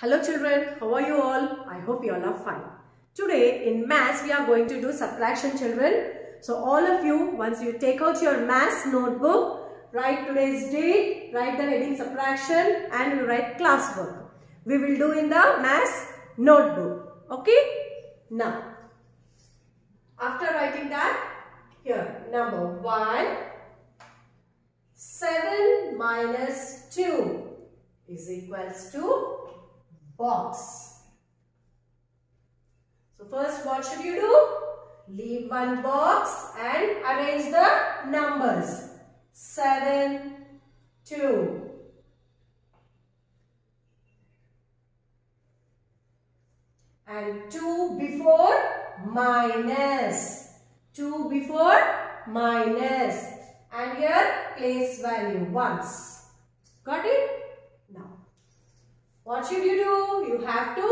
Hello children, how are you all? I hope you all are fine. Today in maths we are going to do subtraction children. So all of you once you take out your maths notebook, write today's date, write the heading subtraction and you write class work. We will do in the maths notebook. Okay? Now, after writing that, here number 1, 7 minus 2 is equals to box. So first what should you do? Leave one box and arrange the numbers. 7, 2. And 2 before minus. 2 before minus. And here place value once. Got it? What should you do? You have to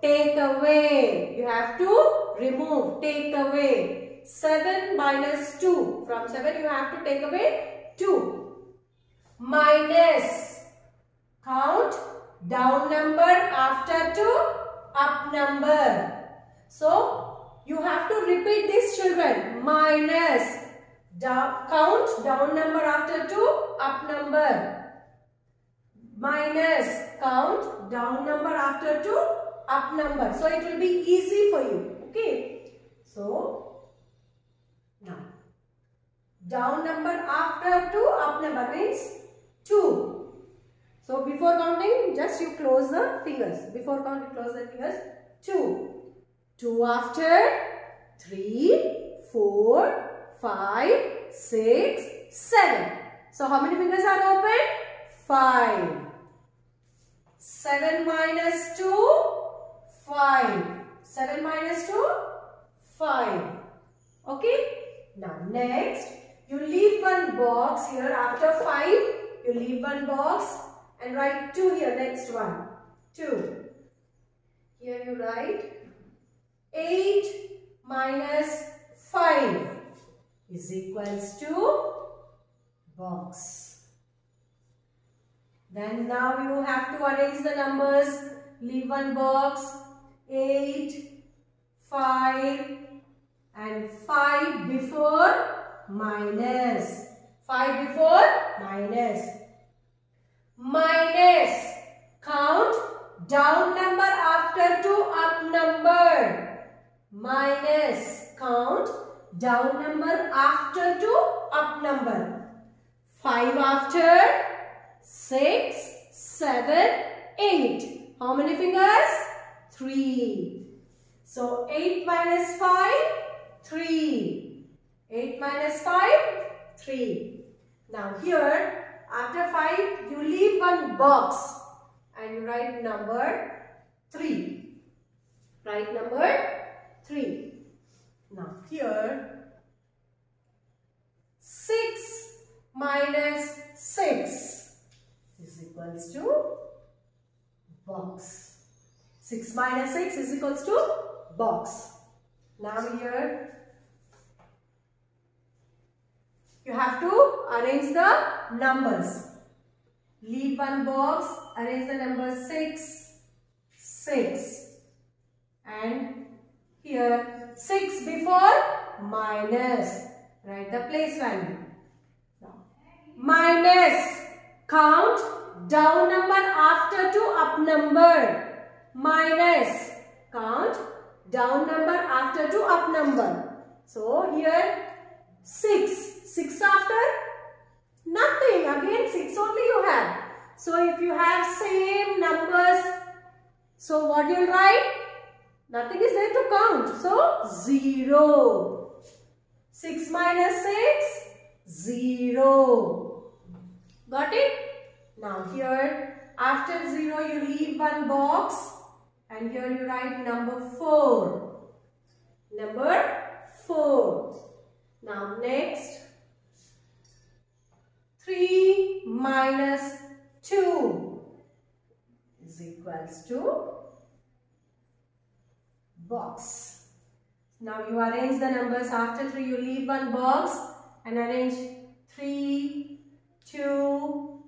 take away. You have to remove, take away. 7 minus 2. From 7 you have to take away 2. Minus. Count down number after 2, up number. So, you have to repeat this children. Minus. Down, count down number after 2, up number. Minus. Count down number after 2, up number. So, it will be easy for you. Okay. So, now. Down number after 2, up number means 2. So, before counting, just you close the fingers. Before counting, close the fingers. 2. 2 after 3, 4, 5, 6, 7. So, how many fingers are open? 5. 7 minus 2, 5. 7 minus 2, 5. Okay. Now, next, you leave one box here after 5. You leave one box and write 2 here, next one. 2. Here you write 8 minus 5 is equals to box. Then now you have to arrange the numbers. Leave one box. 8, 5 and 5 before minus. 5 before minus. Minus. Count down number after 2 up number. Minus. Count down number after 2 up number. 5 after 6, 7, 8. How many fingers? 3. So 8 minus 5, 3. 8 minus 5, 3. Now here after 5 you leave one box and you write number 3. Write number 3. Now here 6 minus 6 is equals to box. 6 minus 6 is equals to box. Now here you have to arrange the numbers. Leave one box, arrange the number 6, 6 and here 6 before minus. Write the place value. Now, minus. Count down number after to up number. Minus. Count down number after to up number. So here 6. 6 after? Nothing. Again 6 only you have. So if you have same numbers, so what you will write? Nothing is there to count. So 0. 6 minus 6, 0. Got it? Now here, after 0 you leave one box and here you write number 4. Number 4. Now next, 3 minus 2 is equals to box. Now you arrange the numbers after 3 you leave one box and arrange 3, 2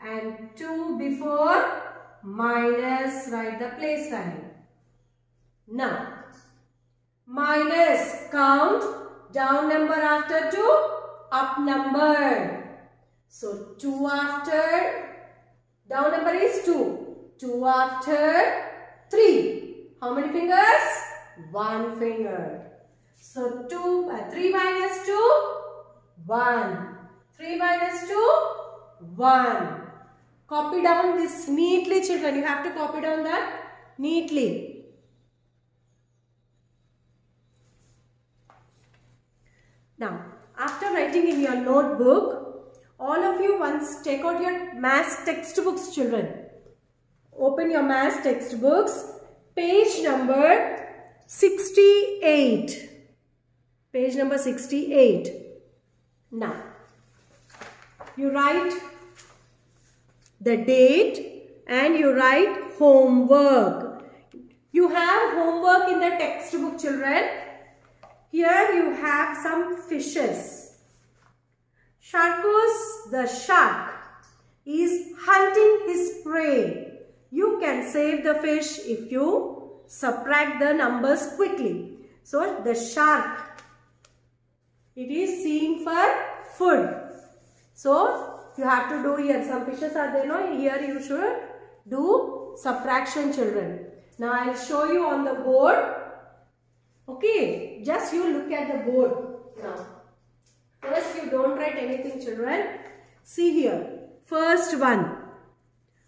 and 2 before minus, write the place value. Now, minus, count down number after 2, up number. So, 2 after, down number is 2. 2 after 3. How many fingers? 1 finger. So, 2, uh, 3 minus 2, 1. 3 minus 2, 1. Copy down this neatly children. You have to copy down that neatly. Now, after writing in your notebook, all of you once take out your math textbooks children. Open your math textbooks. Page number 68. Page number 68. Now, you write the date and you write homework. You have homework in the textbook children. Here you have some fishes. Sharkus the shark is hunting his prey. You can save the fish if you subtract the numbers quickly. So the shark, it is seeing for food. So you have to do here. Some fishes are there. No? Here you should do subtraction children. Now I will show you on the board. Okay. Just you look at the board. Now. First you don't write anything children. See here. First one.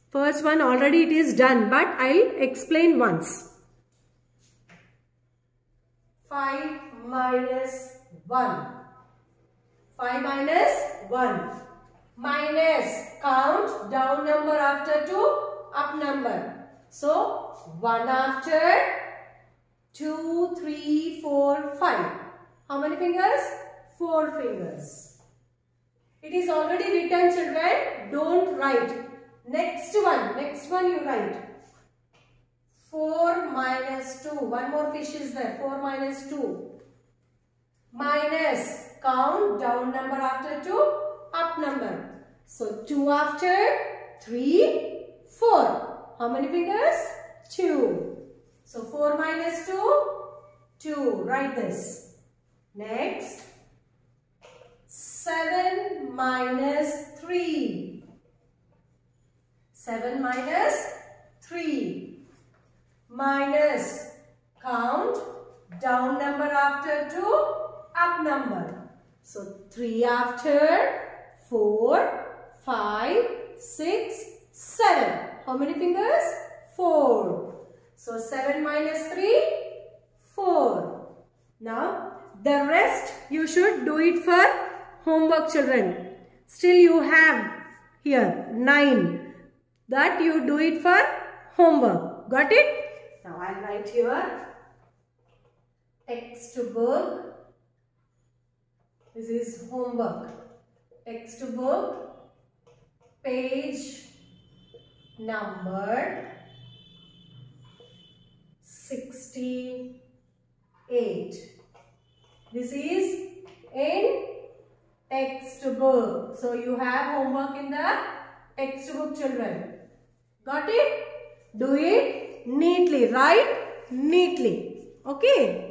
First one already it is done but I'll explain once. 5 minus 1. 5 minus 1 minus count down number after 2 up number. So 1 after 2, 3, 4, 5. How many fingers? 4 fingers. It is already written children. Don't write. Next one. Next one you write. 4 minus 2. One more fish is there. 4 minus 2. Minus count down number after 2 up number. So 2 after 3 4. How many fingers? 2. So 4 minus 2 2. Write this. Next 7 minus 3. 7 minus 3. Minus count down number after 2 up number. So 3 after 4, 5, 6, 7. How many fingers? 4. So 7 minus 3, 4. Now the rest you should do it for homework children. Still you have here 9. That you do it for homework. Got it? Now I'll write here textbook this is homework. Textbook page number 68. This is in textbook. So you have homework in the textbook children. Got it? Do it neatly. Write neatly. Okay.